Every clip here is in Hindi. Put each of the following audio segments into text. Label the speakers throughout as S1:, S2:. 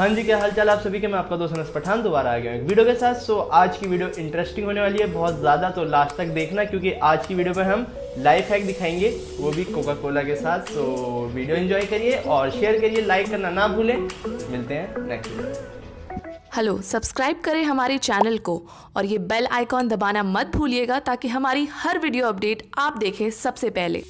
S1: हाँ जी, क्या हाल चाल आप सभी के? मैं आपका दोस्त अनस पठान दोबारा आ गया हूँ वीडियो के साथ। सो आज की वीडियो इंटरेस्टिंग होने वाली है, बहुत ज़्यादा तो लास्ट तक देखना, क्योंकि आज की वीडियो में हम लाइफ हैक दिखाएँगे, वो भी कोका कोला के साथ। सो वीडियो एंजॉय करिए और शेयर करिए लाइक करना ना भूलें। मिलते हैं नेक्स्ट वीडियो
S2: हेलो सब्सक्राइब करें हमारे चैनल को और ये बेल आइकॉन दबाना मत भूलिएगा, ताकि हमारी हर वीडियो अपडेट आप देखें सबसे पहले।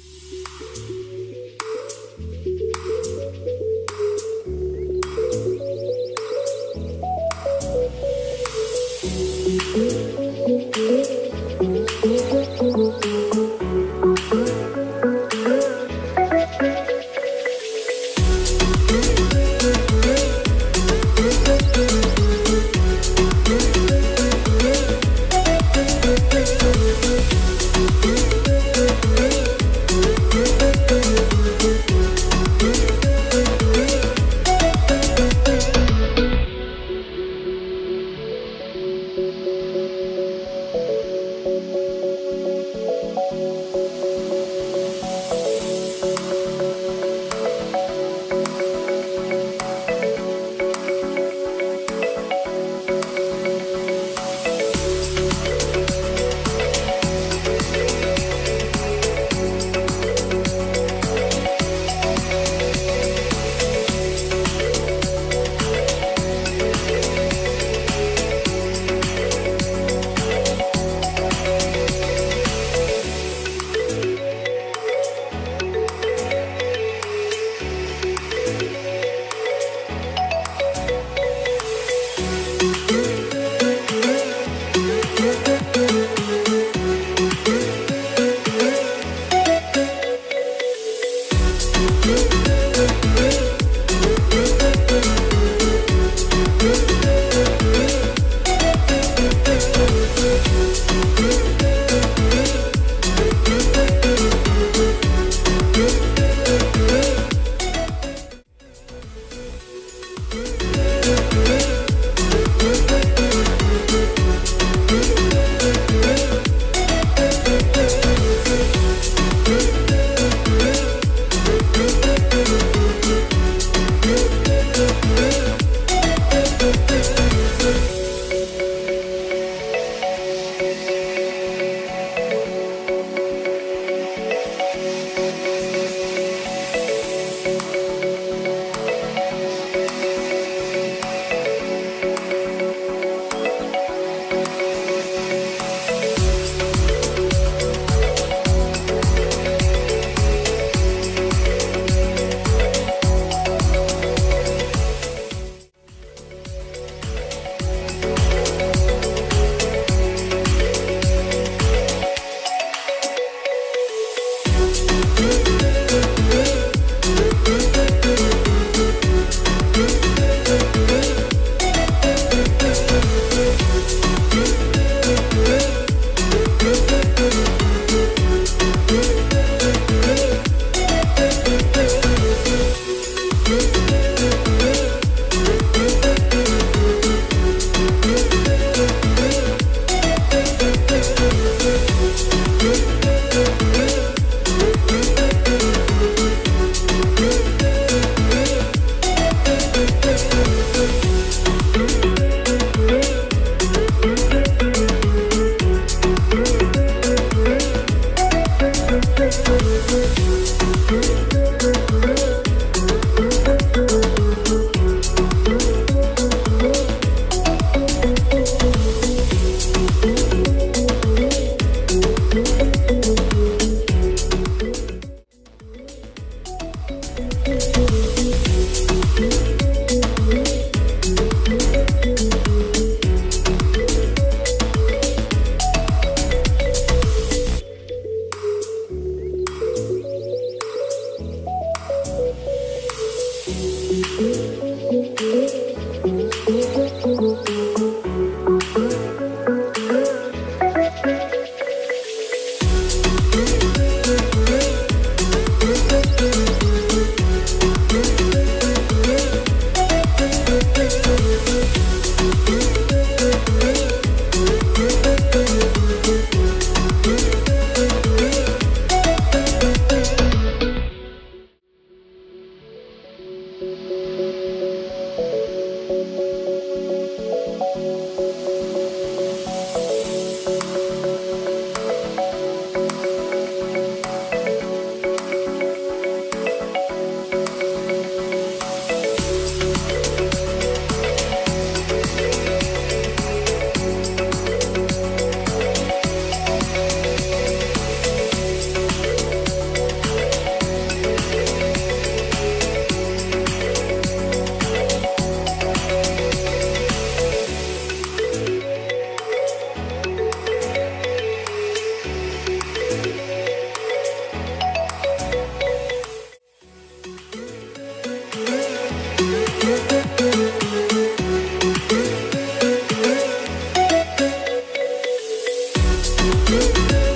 S1: Música